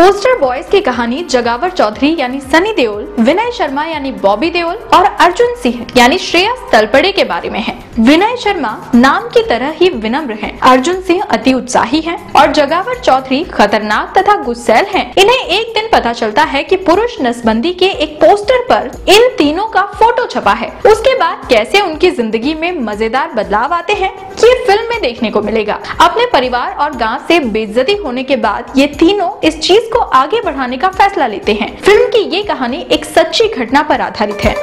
Poster boys की कहानी जगावर चौधरी यानी सनी देओल, विनय शर्मा यानी बॉबी देओल और अर्जुन सिंह यानी श्रेयस तलपड़े के बारे में है विनय शर्मा नाम की तरह ही विनम्र हैं। अर्जुन सिंह अति उत्साही हैं और जगावर चौधरी खतरनाक तथा गुस्सैल हैं। इन्हें एक दिन पता चलता है कि पुरुष नसबंदी के एक पोस्टर पर इन तीनों का फ़ोटो छपा है उसके बाद कैसे उनकी ज़िंदगी में मज़ेदार बदलाव आते हैं ये फ़िल्म में देखने को मिलेगा। अपने परिवार और गाँव से बेइज्जती होने के बाद ये तीनों इस चीज़ को आगे बढ़ाने का फैसला लेते हैं। फ़िल्म की ये कहानी एक सच्ची घटना पर आधारित है।